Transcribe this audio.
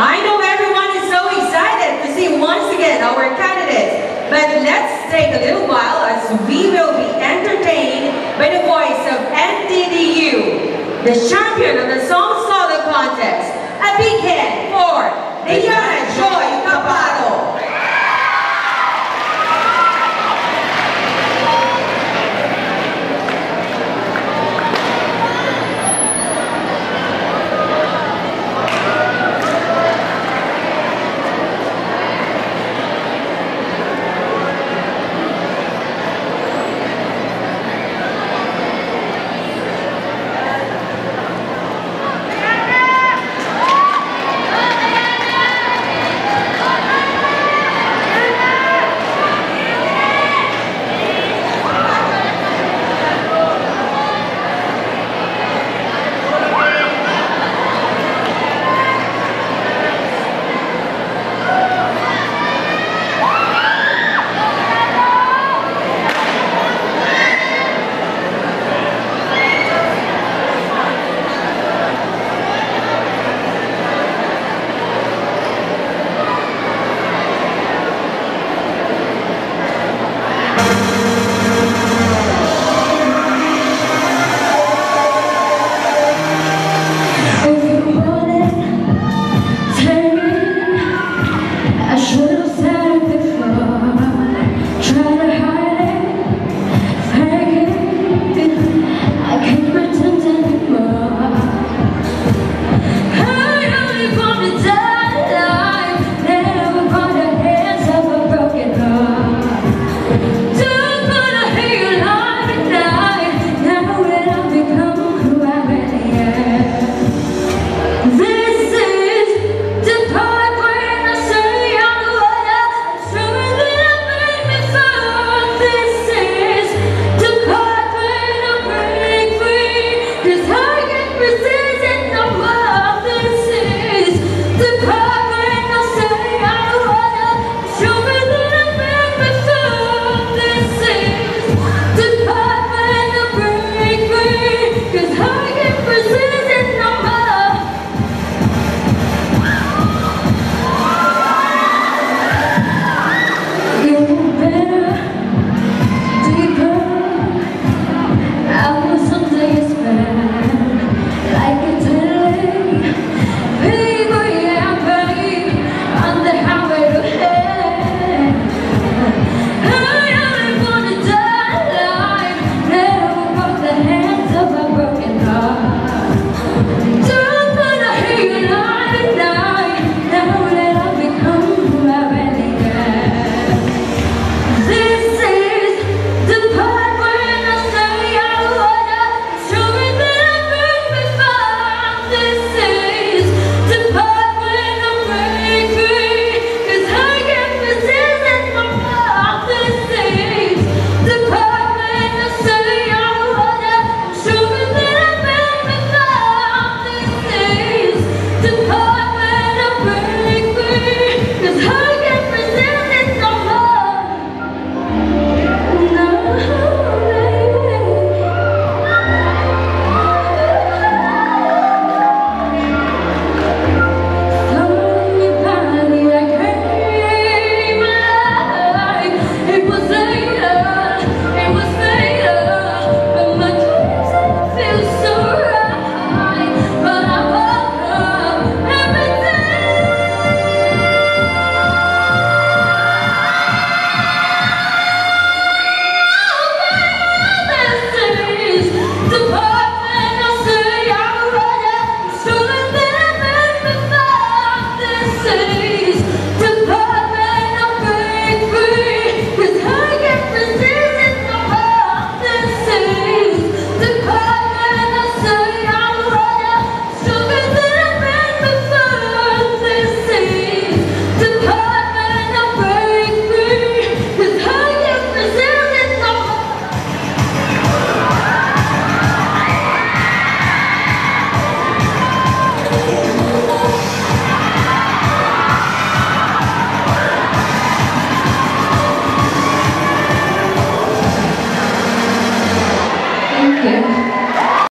I know everyone is so excited to see once again our candidates, but let's take a little while as we will be entertained by the voice of NDDU, the champion of the Song Solo Contest. A big hand sure.